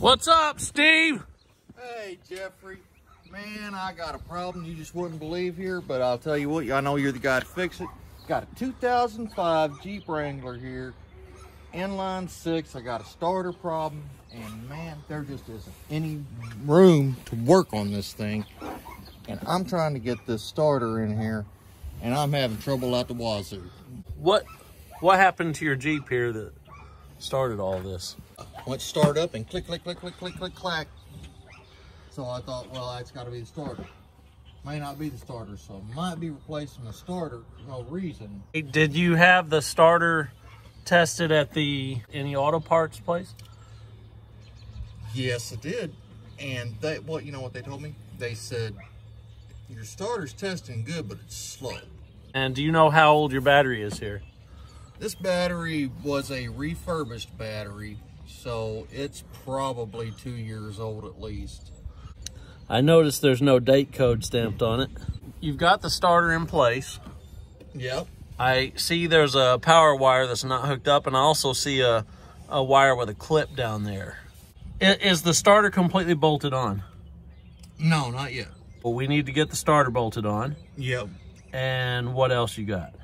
What's up, Steve? Hey, Jeffrey. Man, I got a problem you just wouldn't believe here, but I'll tell you what, I know you're the guy to fix it. Got a 2005 Jeep Wrangler here, inline six. I got a starter problem, and man, there just isn't any room to work on this thing. And I'm trying to get this starter in here, and I'm having trouble out the wazoo. What what happened to your Jeep here that started all this? Went start up and click, click, click, click, click, click, clack. So I thought, well, that's got to be the starter. May not be the starter, so might be replacing the starter for no reason. Did you have the starter tested at the any auto parts place? Yes, it did. And they, what you know what they told me? They said your starter's testing good, but it's slow. And do you know how old your battery is here? This battery was a refurbished battery, so it's probably two years old at least. I noticed there's no date code stamped on it. You've got the starter in place. Yep. I see there's a power wire that's not hooked up, and I also see a, a wire with a clip down there. Is the starter completely bolted on? No, not yet. Well, we need to get the starter bolted on. Yep. And what else you got?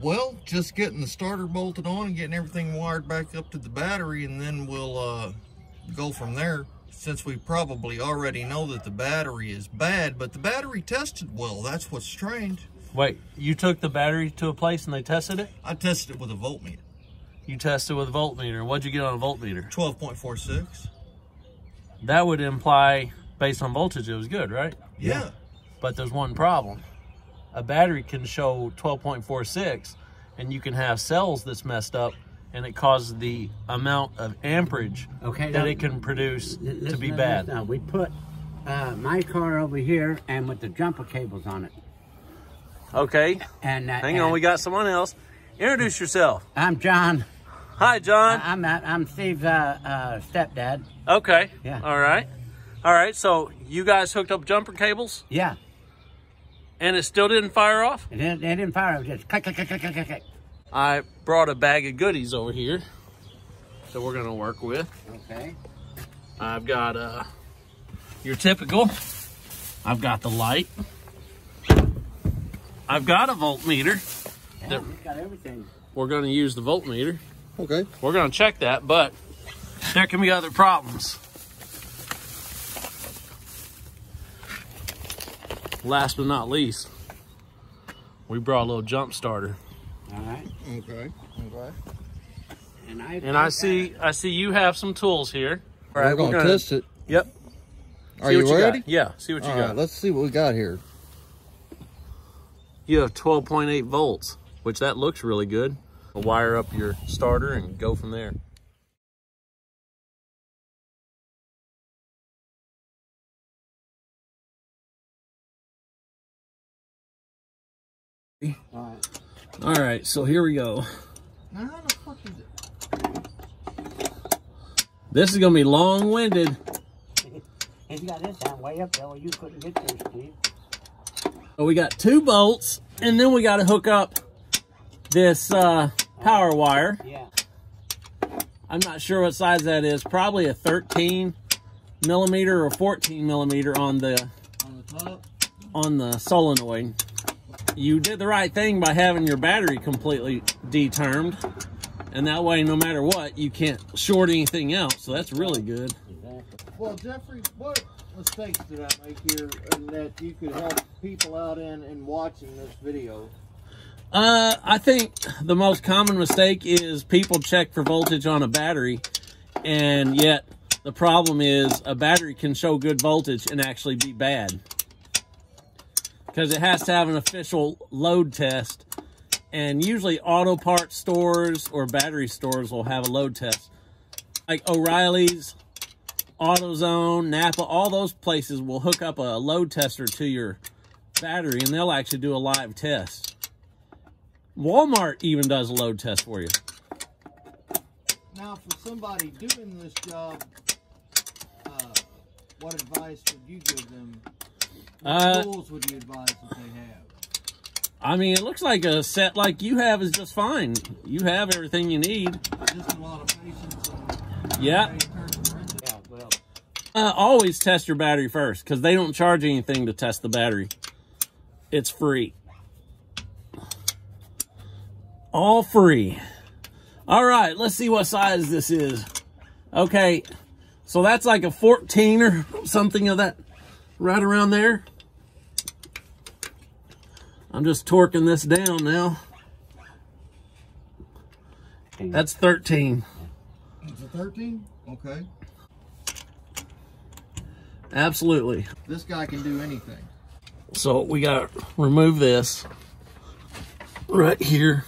Well, just getting the starter bolted on and getting everything wired back up to the battery, and then we'll uh, go from there. Since we probably already know that the battery is bad, but the battery tested well. That's what's strange. Wait, you took the battery to a place and they tested it? I tested it with a voltmeter, You tested with a voltmeter. What'd you get on a voltmeter? 12.46. That would imply, based on voltage, it was good, right? Yeah. But there's one problem. A battery can show 12.46 and you can have cells that's messed up and it causes the amount of amperage Okay, that now- it can produce L- to be bad. Now we put uh, my car over here and with the jumper cables on it. Okay, And uh, hang on, we got someone else. Introduce yourself. I'm John. Hi, John. I'm uh, I'm Steve's uh, uh, stepdad. Okay. Yeah. All right. All right. So you guys hooked up jumper cables Yeah, and it still didn't fire off? it didn't, it didn't fire. It was just click click click click click click. click. I brought a bag of goodies over here that we're going to work with. Okay. I've got uh, your typical. I've got the light. I've got a voltmeter. Yeah, There- we got everything. We're going to use the voltmeter. Okay. We're going to check that, but there can be other problems. Last but not least, we brought a little jump starter. All right. Okay. Okay. And I And I see I see you have some tools here. All we're going to test it. Yep. Are See you what got. ready? Yeah, see what you All got. right, let's see what we got here. You have 12.8 volts, which that looks really good. We'll wire up your starter and go from there. All right. All right, so here we go. Now, how the fuck is it? This is gonna be long-winded. He's got this down way up there where you couldn't get there, Steve. So we got two bolts, and then we got to hook up this uh, power wire. Yeah. I'm not sure what size that is. Probably a 13 millimeter or 14 millimeter on the On the top? on the solenoid. You did the right thing by having your battery completely determined, and that way, no matter what, you can't short anything else. So that's really good. Well, Jeffrey, what mistakes did I make here and that you could help people out in in watching this video? Uh, I think the most common mistake is people check for voltage on a battery, and yet the problem is a battery can show good voltage and actually be bad because it has to have an official load test. And usually, auto parts stores or battery stores will have a load test, like O'Reilly's, AutoZone, Napa. All those places will hook up a load tester to your battery, and they'll actually do a live test. Walmart even does a load test for you. Now, for somebody doing this job, uh, what advice would you give them? What Uh, tools would you advise that they have? I mean, it looks like a set like you have is just fine. You have everything you need. Just a lot of patience Yeah. ready to turn the Uh, always test your battery first because they don't charge anything to test the battery. It's free. All free. All right, let's see what size this is. Okay, so that's like a 14 or something of that, right around there. I'm just torquing this down now. That's 13. It's a 13? Okay. Absolutely. This guy can do anything. So we got to remove this right here.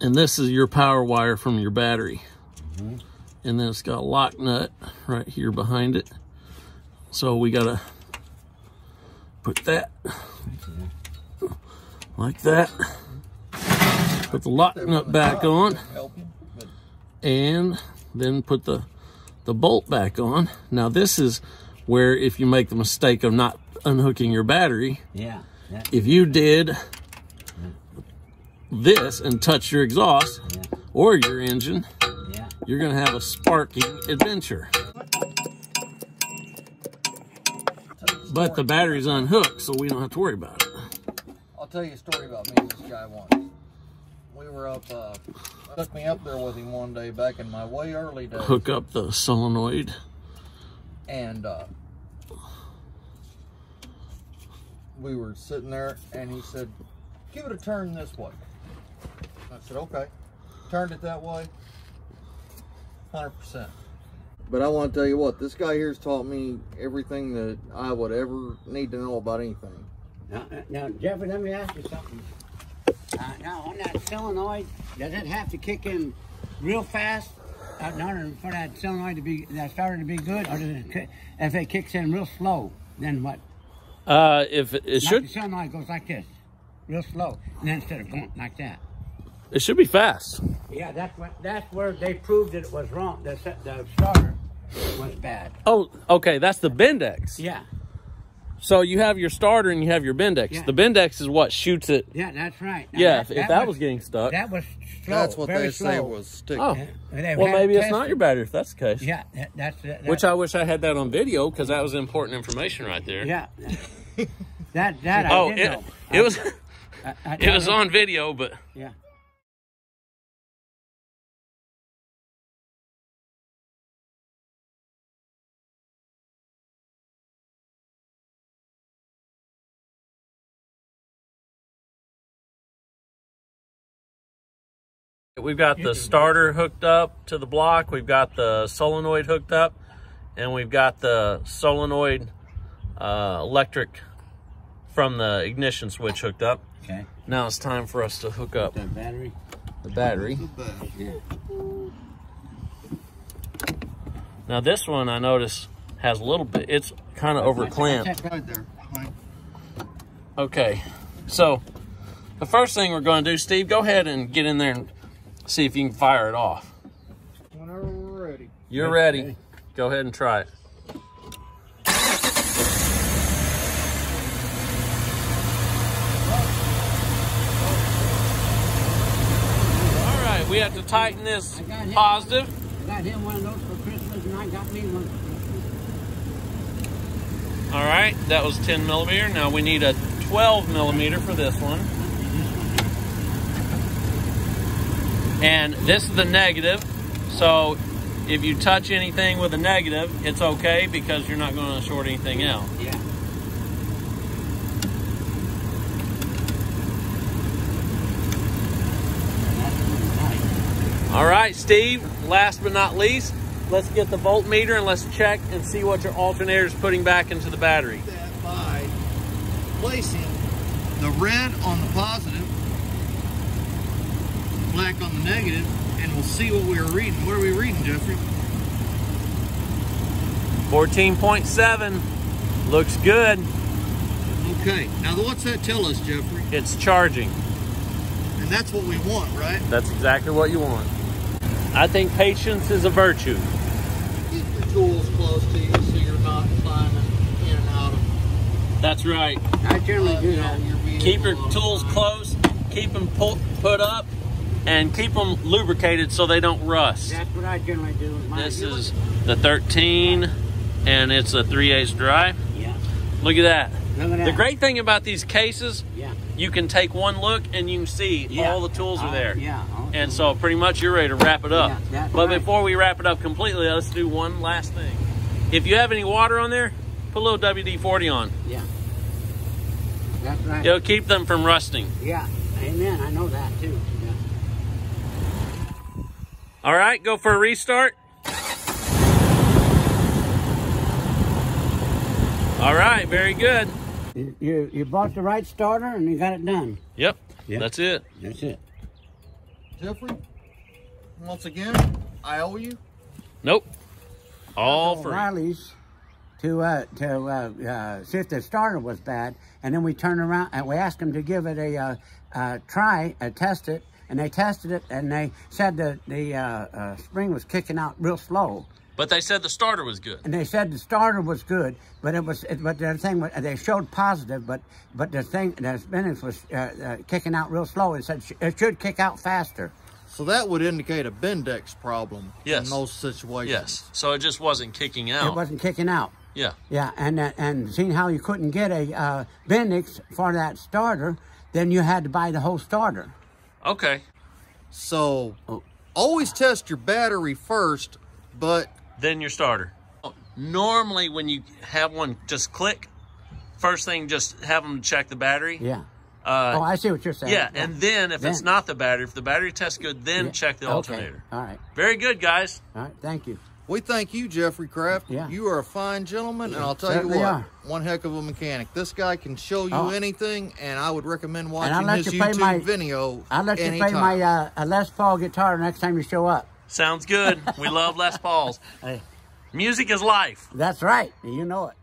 And this is your power wire from your battery. Mm-hmm. And then it's got a lock nut right here behind it. So we got to put that like that. Put the lock nut back on Help you, but and then put the the bolt back on. Now this is where if you make the mistake of not unhooking your battery, Yeah. If you did this and touch your exhaust yeah. or your engine. You're gonna have a sparking adventure. But the battery's unhooked, so we don't have to worry about it. I'll tell you a story about me and this guy once. We were up, uh, took me up there with him one day back in my way early days. Hook up the solenoid. and uh, we were sitting there and he said give it a turn this way i said okay turned it that way 100% but i want to tell you what this guy here's taught me everything that i would ever need to know about anything Now, now, Jeffrey, let me ask you something. Uh, now, on that solenoid, does it have to kick in real fast uh, in order for that solenoid to be that starter to be good, or does it, ki- if it kicks in real slow, then what? Uh, if it, it Like should, the solenoid goes like this, real slow, and then instead of going like that. It should be fast. Yeah, that's what. That's where they proved that it was wrong. The se- the starter was bad. Oh, okay, that's the Bendix. Yeah, So you have your starter and you have your Bendix. Yeah. The Bendix is what shoots it. yeah, that's right. Now, Yeah, if, if that was getting stuck. that was slow. that's what very they say was sticky Oh, Yeah, well, maybe it's not your battery if that's the case. Yeah, that, that's that, Which I wish I had that on video because that was important information right there. Yeah. that that Oh, I did it, know. it was I, I, it was on video, but Yeah. We've got the starter hooked up to the block. We've got the solenoid hooked up, and we've got the solenoid uh, electric from the ignition switch hooked up. Okay. Now it's time for us to hook up The battery. the battery. Yeah. Now this one I notice has a little bit. It's kind of over clamped. Check right there Fine. Okay, so the first thing we're going to do, Steve, go ahead and get in there and see if you can fire it off. whenever we're ready You're Okay. ready. Go ahead and try it. All right, we have to tighten this I positive. I got him one of those for Christmas, and I got me one for Christmas. All right, that was 10 millimeter. Now we need a 12 millimeter for this one. And this is the negative. So if you touch anything with a negative, it's okay because you're not going to short anything out. Yeah. All right, Steve, last but not least, let's get the voltmeter and let's check and see what your alternator is putting back into the battery. that by placing the red on the positive, black on the negative, and we'll see what we are reading. What are we reading, Jeffrey? 14.7 looks good. Okay, now what's that tell us, Jeffrey? It's charging. And that's what we want, right? That's exactly what you want. I think patience is a virtue. Keep your tools close to you so you're not climbing in and out of That's right. I generally uh, do that. Keep your tools close, keep them pu- put up, and keep them lubricated so they don't rust. That's what I generally do. This is the 13 and it's a 3 8 dry. Yeah. Look at that. Look at that. The great thing about these cases, Yeah. you can take one look and you can see Yeah. all the tools are Oh, there. Yeah. Oh, all And so pretty much you're ready to wrap it up. Yeah, but right. before we wrap it up completely, let's do one last thing. If you have any water on there, put a little WD-40 on. Yeah. That's right. It'll keep them from rusting. Yeah. Amen. I know that too. Yeah. All right, go for a restart. All right, very good. You, you you bought the right starter and you got it done. Yep, Yep. that's it. That's it. Jeffrey, once again, I owe you. Nope. All for. Riley's to uh, to uh, uh, see if the starter was bad, and then we turn around and we asked them to give it a uh, uh, try, uh, test it, and they tested it, and they said that the uh, uh, spring was kicking out real slow, But they said the starter was good. and they said the starter was good, but it was it, but the thing was, they showed positive, but but the thing the spinach was uh, uh, kicking out real slow. It said sh- it should kick out faster. So that would indicate a Bendix problem Yes. in those situations. Yes. So it just wasn't kicking out. It wasn't kicking out. Yeah. Yeah, and uh, and seeing how you couldn't get a uh, Bendix for that starter, then you had to buy the whole starter. Okay. So always test your battery first, but Then your starter. Normally, when you have one just click, first thing, just have them check the battery. Yeah. Uh, oh, I see what you're saying. yeah, and then if it's not the battery, if the battery tests good, then Yeah. check the Okay. alternator. All right. Very good, guys. All right. Thank you. We thank you, Jeffrey Kraft. Yeah. You are a fine gentleman, and I'll tell you what, are. one heck of a mechanic. This guy can show you Oh. anything, and I would recommend I'll watching let his you play YouTube my- video I'll let you play my uh, a Les Paul guitar next time you show up. Sounds good. we love Les Pauls. Hey, Music is life. that's right. You know it.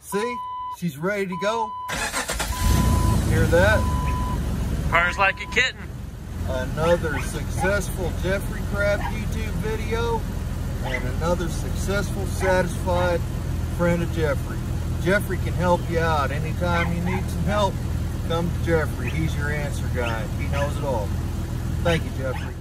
See, she's ready to go. Hear that? Purrs like a kitten. Another successful Jeffrey Kraft YouTube video, and another successful, satisfied friend of Jeffrey. Jeffrey can help you out anytime you need some help. Come to Jeffrey. He's your answer guy. He knows it all. Thank you, Jeffrey.